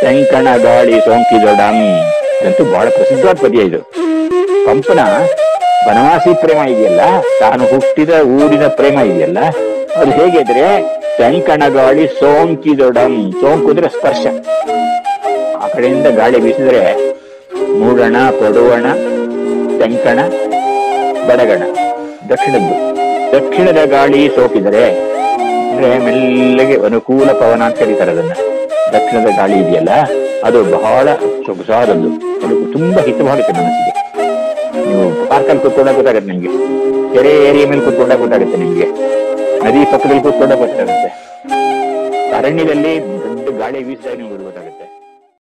ತೆಂಕಣ ಗಾಳಿ ಸೋಂಕಿದೊಡಂ ಅಂತೂ ಬಹಳ ಪ್ರಸಿದ್ಧವಾದ ಪದ್ಯ ಇದು. ಪಂಪನ ಬನವಾಸಿ ಪ್ರೇಮ ಇದೆಯಲ್ಲ? ತಾನು ಹುಟ್ಟಿದ, ಊರಿನ ಪ್ರೇಮ ಇದೆಯಲ್ಲ? ಅದು ಹೇಗಿದ್ರೆ ಶಂಕಣ ಗಾಳಿ ಸೋಂಕಿದೊಡಂ ಸೋಂಕು ಅಂದ್ರೆ ಸ್ಪರ್ಶ. ಆ ಕಡೆಯಿಂದ ಗಾಳಿ ಬೀಸಿದ್ರೆ ಮೂಡಣ ಕೊಡುವಣ, ಶಂಕಣ, ಬಡಗಣ, ದಕ್ಷಿಣದ್ದು. ದಕ್ಷಿಣದ ಗಾಳಿ ಸೋಕಿದರೆ ಅಂದ್ರೆ ಮೆಲ್ಲಗೆ ಅನುಕೂಲ ಪವನ ಅಂತ ಕರೀತಾರೆ ಅದನ್ನ. ದಕ್ಷಿಣದ ಗಾಳಿ ಇದೆಯಲ್ಲ, ಅದು ಬಹಳ ಸೊಗಸಾದದ್ದು ಅದು ತುಂಬಾ ಹಿತವಾಗುತ್ತೆ ಮನಸ್ಸಿಗೆ. ನೀವು ಪಾರ್ಕಲ್ಲಿ ಕೂತ್ಕೊಂಡಾಗ ಗೊತ್ತಾಗುತ್ತೆ ನಿಮ್ಗೆ. ಕೆರೆ ಏರಿಯಾ ಮೇಲೆ ಕೂತ್ಕೊಂಡಾಗ ಗೊತ್ತಾಗುತ್ತೆ ನಿಮ್ಗೆ. ನದಿ ಪಕ್ಕದಲ್ಲಿ ಕೂತ್ಕೊಂಡಾಗ ಗೊತ್ತಾಗುತ್ತೆ. ಅರಣ್ಯದಲ್ಲಿ ದೊಡ್ಡ ಗಾಳಿ ಬೀಸಿದಾಗ ನಿಮ್ಗೆ